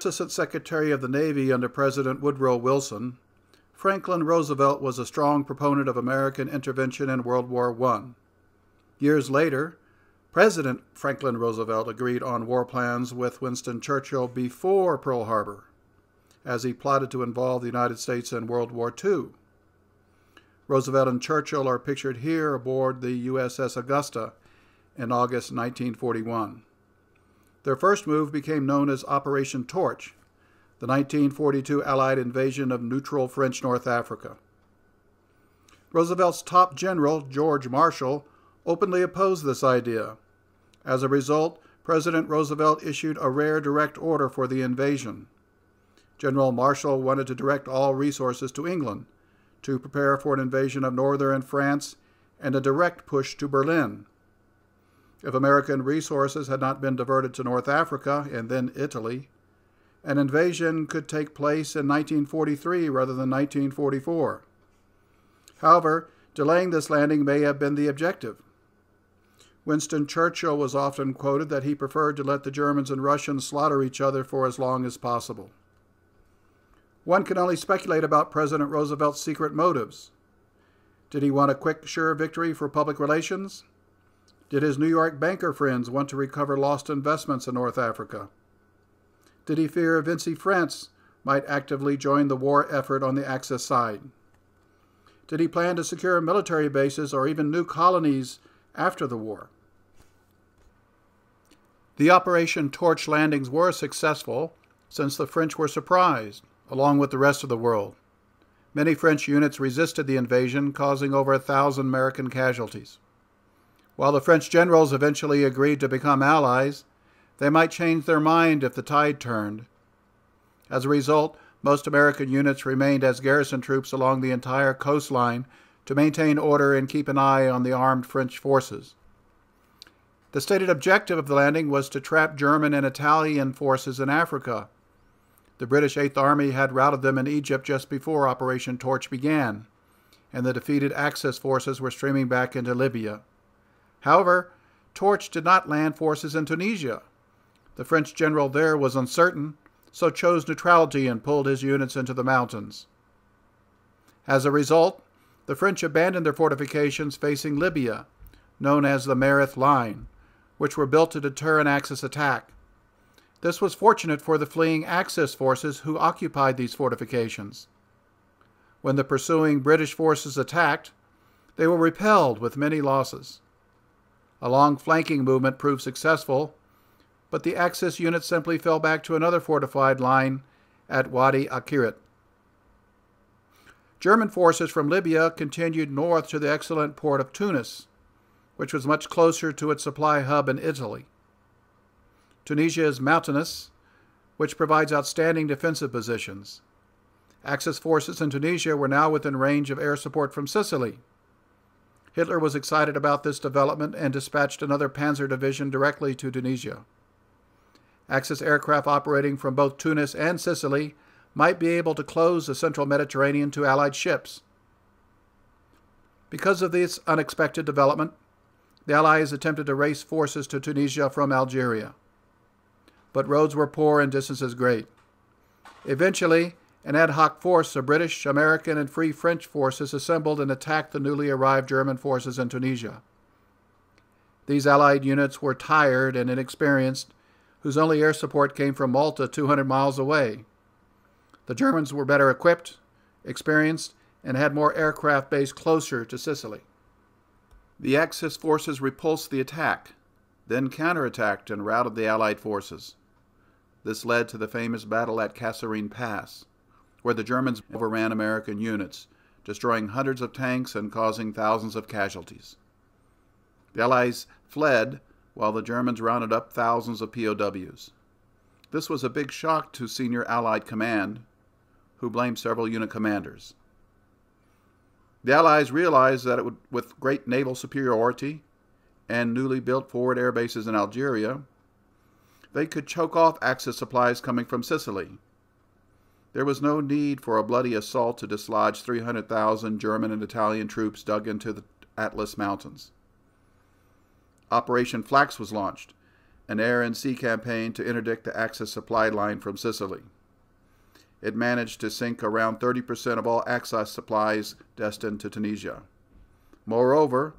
Assistant Secretary of the Navy under President Woodrow Wilson, Franklin Roosevelt was a strong proponent of American intervention in World War I. Years later, President Franklin Roosevelt agreed on war plans with Winston Churchill before Pearl Harbor, as he plotted to involve the United States in World War II. Roosevelt and Churchill are pictured here aboard the USS Augusta in August 1941. Their first move became known as Operation Torch, the 1942 Allied invasion of neutral French North Africa. Roosevelt's top general, George Marshall, openly opposed this idea. As a result, President Roosevelt issued a rare direct order for the invasion. General Marshall wanted to direct all resources to England to prepare for an invasion of northern France and a direct push to Berlin. If American resources had not been diverted to North Africa and then Italy, an invasion could take place in 1943 rather than 1944. However, delaying this landing may have been the objective. Winston Churchill was often quoted that he preferred to let the Germans and Russians slaughter each other for as long as possible. One can only speculate about President Roosevelt's secret motives. Did he want a quick, sure victory for public relations? Did his New York banker friends want to recover lost investments in North Africa? Did he fear Vichy France might actively join the war effort on the Axis side? Did he plan to secure military bases or even new colonies after the war? The Operation Torch landings were successful since the French were surprised, along with the rest of the world. Many French units resisted the invasion, causing over a thousand American casualties. While the French generals eventually agreed to become allies, they might change their mind if the tide turned. As a result, most American units remained as garrison troops along the entire coastline to maintain order and keep an eye on the armed French forces. The stated objective of the landing was to trap German and Italian forces in Africa. The British Eighth Army had routed them in Egypt just before Operation Torch began, and the defeated Axis forces were streaming back into Libya. However, Torch did not land forces in Tunisia. The French general there was uncertain, so chose neutrality and pulled his units into the mountains. As a result, the French abandoned their fortifications facing Libya, known as the Mareth Line, which were built to deter an Axis attack. This was fortunate for the fleeing Axis forces who occupied these fortifications. When the pursuing British forces attacked, they were repelled with many losses. A long flanking movement proved successful, but the Axis unit simply fell back to another fortified line at Wadi Akarit. German forces from Libya continued north to the excellent port of Tunis, which was much closer to its supply hub in Italy. Tunisia is mountainous, which provides outstanding defensive positions. Axis forces in Tunisia were now within range of air support from Sicily, Hitler was excited about this development and dispatched another panzer division directly to Tunisia. Axis aircraft operating from both Tunis and Sicily might be able to close the central Mediterranean to Allied ships. Because of this unexpected development, the Allies attempted to race forces to Tunisia from Algeria. But roads were poor and distances great. Eventually, an ad hoc force of British, American, and Free French forces assembled and attacked the newly arrived German forces in Tunisia. These Allied units were tired and inexperienced, whose only air support came from Malta 200 miles away. The Germans were better equipped, experienced, and had more aircraft based closer to Sicily. The Axis forces repulsed the attack, then counterattacked and routed the Allied forces. This led to the famous battle at Kasserine Pass where the Germans overran American units, destroying hundreds of tanks and causing thousands of casualties. The Allies fled while the Germans rounded up thousands of POWs. This was a big shock to senior Allied command, who blamed several unit commanders. The Allies realized that would, with great naval superiority and newly built forward air bases in Algeria, they could choke off Axis supplies coming from Sicily there was no need for a bloody assault to dislodge 300,000 German and Italian troops dug into the Atlas Mountains. Operation Flax was launched, an air and sea campaign to interdict the Axis supply line from Sicily. It managed to sink around 30% of all Axis supplies destined to Tunisia. Moreover,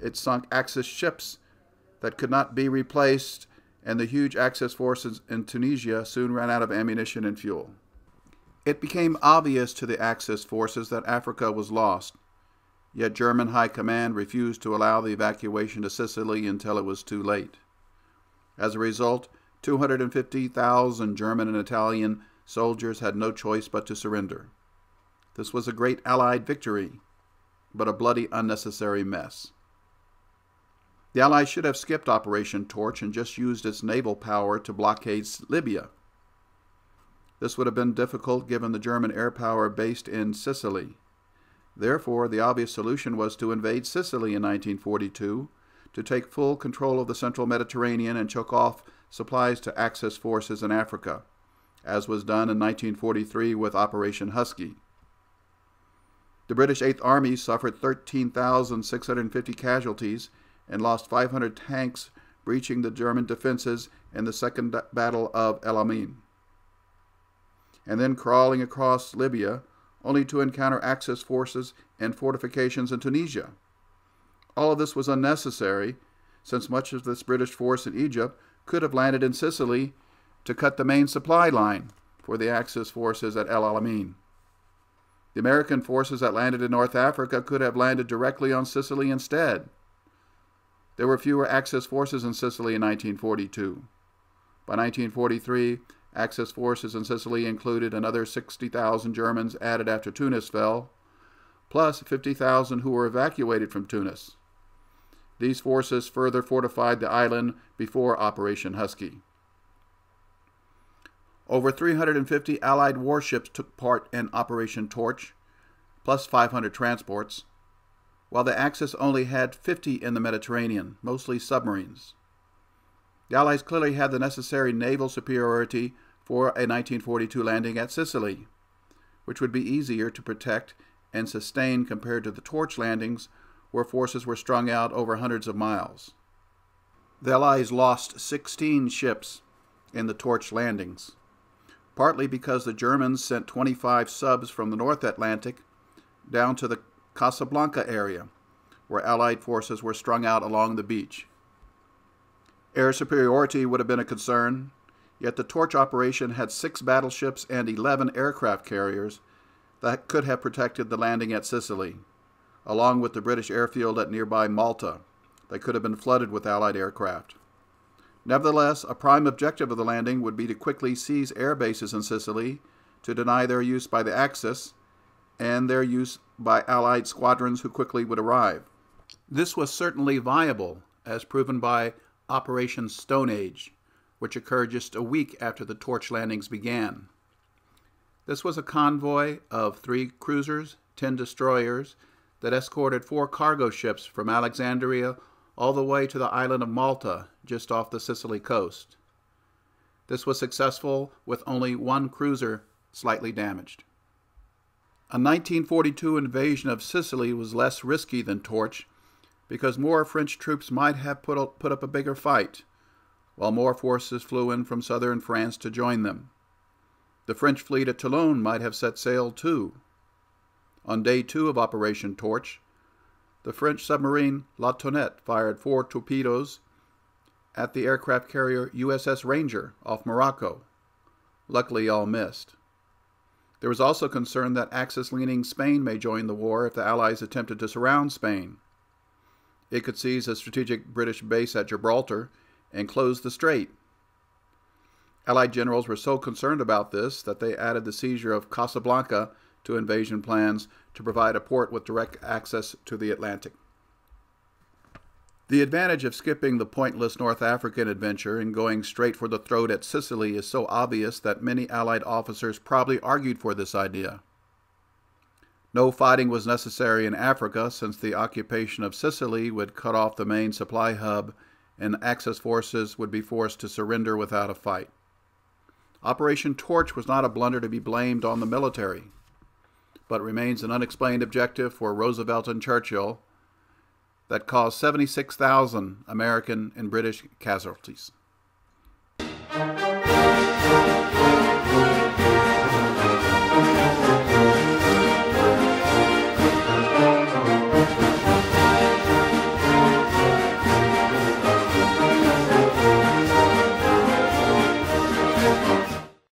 it sunk Axis ships that could not be replaced, and the huge Axis forces in Tunisia soon ran out of ammunition and fuel. It became obvious to the Axis forces that Africa was lost, yet German High Command refused to allow the evacuation to Sicily until it was too late. As a result, 250,000 German and Italian soldiers had no choice but to surrender. This was a great Allied victory, but a bloody, unnecessary mess. The Allies should have skipped Operation Torch and just used its naval power to blockade Libya. This would have been difficult given the German air power based in Sicily. Therefore, the obvious solution was to invade Sicily in 1942, to take full control of the central Mediterranean and choke off supplies to Axis forces in Africa, as was done in 1943 with Operation Husky. The British Eighth Army suffered 13,650 casualties and lost 500 tanks breaching the German defenses in the Second Battle of El Alamein and then crawling across Libya, only to encounter Axis forces and fortifications in Tunisia. All of this was unnecessary, since much of this British force in Egypt could have landed in Sicily to cut the main supply line for the Axis forces at El Alamein. The American forces that landed in North Africa could have landed directly on Sicily instead. There were fewer Axis forces in Sicily in 1942. By 1943, Axis forces in Sicily included another 60,000 Germans added after Tunis fell, plus 50,000 who were evacuated from Tunis. These forces further fortified the island before Operation Husky. Over 350 Allied warships took part in Operation Torch, plus 500 transports, while the Axis only had 50 in the Mediterranean, mostly submarines. The Allies clearly had the necessary naval superiority for a 1942 landing at Sicily, which would be easier to protect and sustain compared to the torch landings where forces were strung out over hundreds of miles. The Allies lost 16 ships in the torch landings, partly because the Germans sent 25 subs from the North Atlantic down to the Casablanca area, where Allied forces were strung out along the beach. Air superiority would have been a concern, yet the torch operation had six battleships and 11 aircraft carriers that could have protected the landing at Sicily, along with the British airfield at nearby Malta that could have been flooded with Allied aircraft. Nevertheless, a prime objective of the landing would be to quickly seize air bases in Sicily to deny their use by the Axis and their use by Allied squadrons who quickly would arrive. This was certainly viable, as proven by Operation Stone Age, which occurred just a week after the torch landings began. This was a convoy of three cruisers, ten destroyers, that escorted four cargo ships from Alexandria all the way to the island of Malta, just off the Sicily coast. This was successful with only one cruiser slightly damaged. A 1942 invasion of Sicily was less risky than Torch because more French troops might have put up, put up a bigger fight, while more forces flew in from southern France to join them. The French fleet at Toulon might have set sail too. On day two of Operation Torch, the French submarine La Tonnette fired four torpedoes at the aircraft carrier USS Ranger off Morocco. Luckily, all missed. There was also concern that Axis leaning Spain may join the war if the Allies attempted to surround Spain. It could seize a strategic British base at Gibraltar and close the strait. Allied generals were so concerned about this that they added the seizure of Casablanca to invasion plans to provide a port with direct access to the Atlantic. The advantage of skipping the pointless North African adventure and going straight for the throat at Sicily is so obvious that many Allied officers probably argued for this idea. No fighting was necessary in Africa since the occupation of Sicily would cut off the main supply hub and Axis forces would be forced to surrender without a fight. Operation Torch was not a blunder to be blamed on the military, but remains an unexplained objective for Roosevelt and Churchill that caused 76,000 American and British casualties.